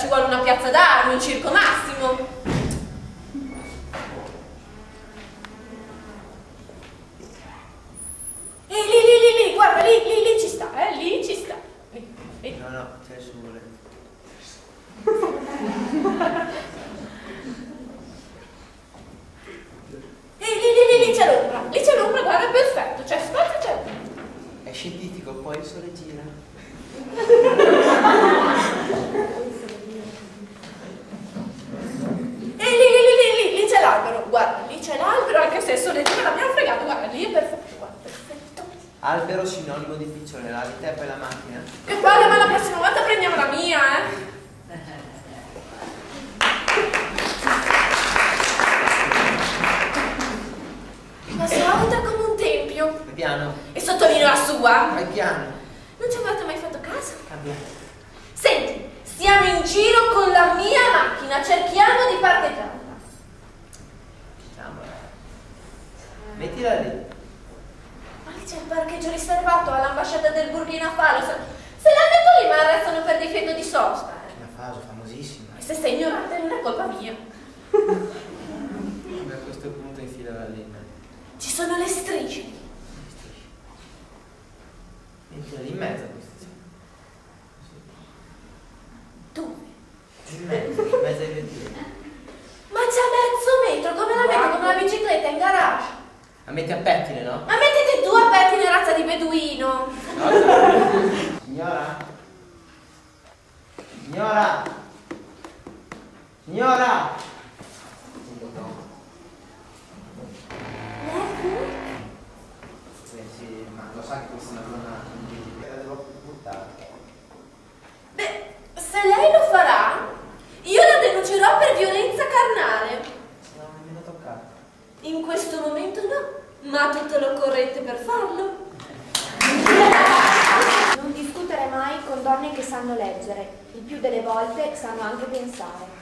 ci vuole una piazza d'armi, un circo massimo. E lì, lì, lì, lì, guarda, lì, lì, lì ci sta, eh, lì ci sta. Lì, lì. No, no, c'è il sole. E lì, lì, lì, lì c'è l'ombra, lì c'è l'ombra, guarda, è perfetto, c'è spazio, c'è È scientifico, poi il sole gira. E lì, lì, lì, lì, lì, lì c'è l'albero, guarda, lì c'è l'albero, anche se il sole non l'abbiamo fregato, guarda, lì è perfetto, guarda, perfetto. Albero sinonimo di piccione, la vita e poi la macchina. Che palle, ma la prossima volta prendiamo la mia, eh. La sua auto è come un tempio. Vai piano, E sottolineo la sua. vai piano. Non ci avete mai fatto caso? Cambia. Senti, stiamo in giro con la mia macchina, cerchiamo di parcheggiarla. Diciamo. Mettila lì. C'è il parcheggio riservato all'ambasciata del Burkina Faso. Se, se l'hanno detto lì, ma arrestano per difetto di sosta. Una fase famosissima. E se sei ignorante non è colpa mia. Come a questo punto infila la linea. Ci sono le strisce. Mettila lì in mezzo a questa. Dove? In mezzo, in mezzo ai vetri. Ma c'è mezzo metro, come la metto come una bicicletta in garage? La metti a pettine, no? Ma mettete tu a pettine razza di beduino. Signora? Signora? Signora? Eh sì, ma lo sa che questa è una donna la devo buttare. Beh, se lei lo farà, io la denuncerò per violenza carnale. Non ho nemmeno toccato. In questo momento no, ma ha tutto l'occorrente per farlo. Non con donne che sanno leggere, il più delle volte sanno anche pensare.